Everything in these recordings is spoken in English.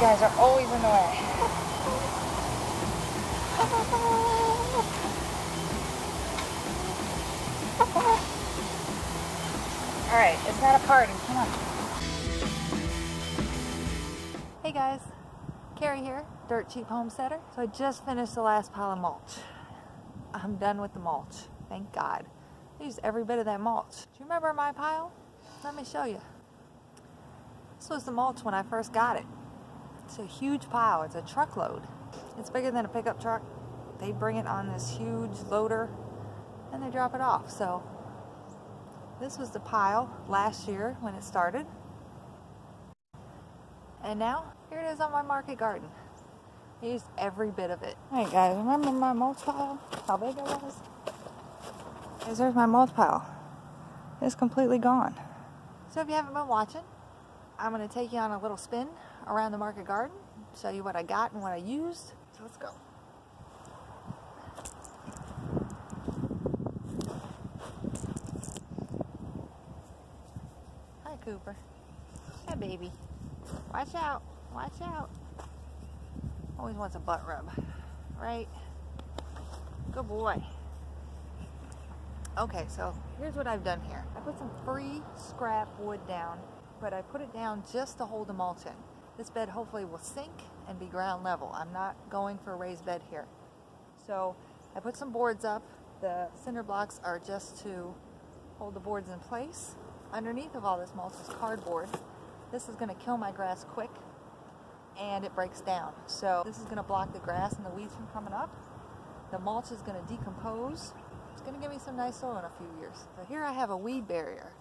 guys are always in the way. All right, it's not a party. Come on. Hey guys, Carrie here, Dirt Cheap Homesteader. So I just finished the last pile of mulch. I'm done with the mulch. Thank God. I used every bit of that mulch. Do you remember my pile? Let me show you. This was the mulch when I first got it. It's a huge pile. It's a truckload. It's bigger than a pickup truck. They bring it on this huge loader and they drop it off. So this was the pile last year when it started. And now, here it is on my market garden. I used every bit of it. Alright guys, remember my mulch pile? How big it was? Guys, there's my mulch pile. It's completely gone. So if you haven't been watching, I'm going to take you on a little spin around the market garden, show you what I got and what I used. So let's go. Hi Cooper. Hi baby. Watch out. Watch out. Always wants a butt rub, right? Good boy. Okay, so here's what I've done here. I put some free scrap wood down, but I put it down just to hold the mulch in. This bed hopefully will sink and be ground level. I'm not going for a raised bed here. So I put some boards up. The cinder blocks are just to hold the boards in place. Underneath of all this mulch is cardboard. This is gonna kill my grass quick and it breaks down. So this is gonna block the grass and the weeds from coming up. The mulch is gonna decompose. It's gonna give me some nice soil in a few years. So here I have a weed barrier.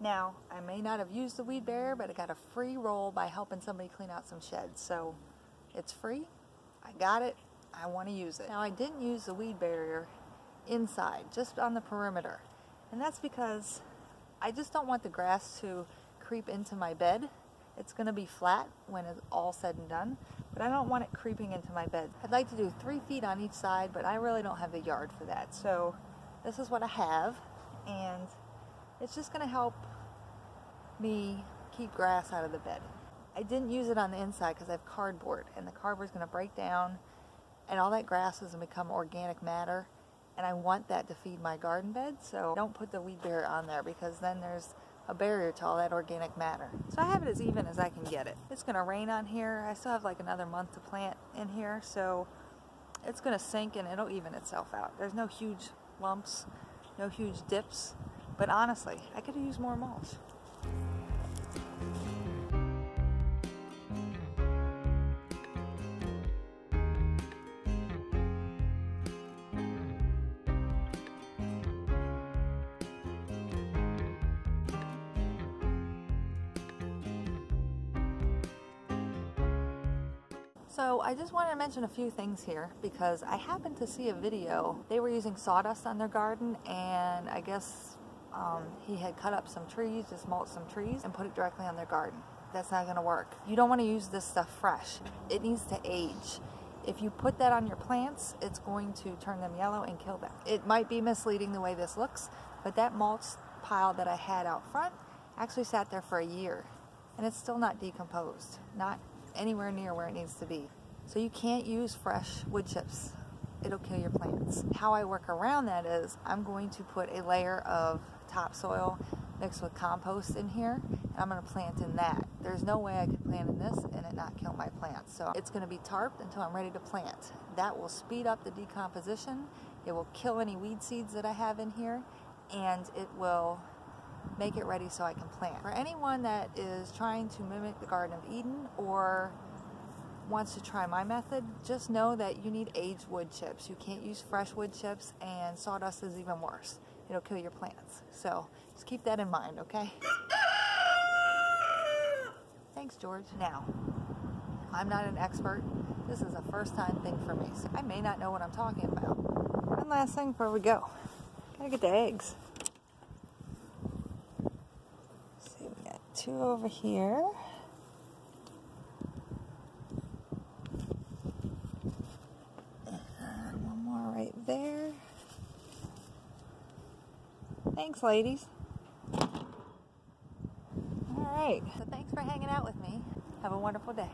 Now, I may not have used the weed barrier, but I got a free roll by helping somebody clean out some sheds. So it's free. I got it. I want to use it. Now, I didn't use the weed barrier inside, just on the perimeter. And that's because I just don't want the grass to creep into my bed. It's going to be flat when it's all said and done, but I don't want it creeping into my bed. I'd like to do three feet on each side, but I really don't have the yard for that. So this is what I have, and it's just going to help me keep grass out of the bed. I didn't use it on the inside because I have cardboard, and the cardboard is going to break down, and all that grass is going to become organic matter, and I want that to feed my garden bed, so don't put the weed barrier on there because then there's a barrier to all that organic matter. So I have it as even as I can get it. It's going to rain on here. I still have like another month to plant in here, so it's going to sink and it'll even itself out. There's no huge lumps, no huge dips, but honestly, I could use more mulch. So I just wanted to mention a few things here because I happened to see a video. They were using sawdust on their garden and I guess um, he had cut up some trees, just mulched some trees and put it directly on their garden. That's not going to work. You don't want to use this stuff fresh. It needs to age. If you put that on your plants, it's going to turn them yellow and kill them. It might be misleading the way this looks, but that mulch pile that I had out front actually sat there for a year and it's still not decomposed. Not anywhere near where it needs to be. So you can't use fresh wood chips. It'll kill your plants. How I work around that is I'm going to put a layer of topsoil mixed with compost in here and I'm going to plant in that. There's no way I could plant in this and it not kill my plants. So it's going to be tarped until I'm ready to plant. That will speed up the decomposition. It will kill any weed seeds that I have in here and it will make it ready so I can plant. For anyone that is trying to mimic the Garden of Eden or wants to try my method, just know that you need aged wood chips. You can't use fresh wood chips and sawdust is even worse. It'll kill your plants. So just keep that in mind, okay? Thanks, George. Now, I'm not an expert. This is a first time thing for me. So I may not know what I'm talking about. One last thing before we go. Gotta get the eggs. see, we got two over here. And one more right there. Thanks, ladies. All right. So thanks for hanging out with me. Have a wonderful day.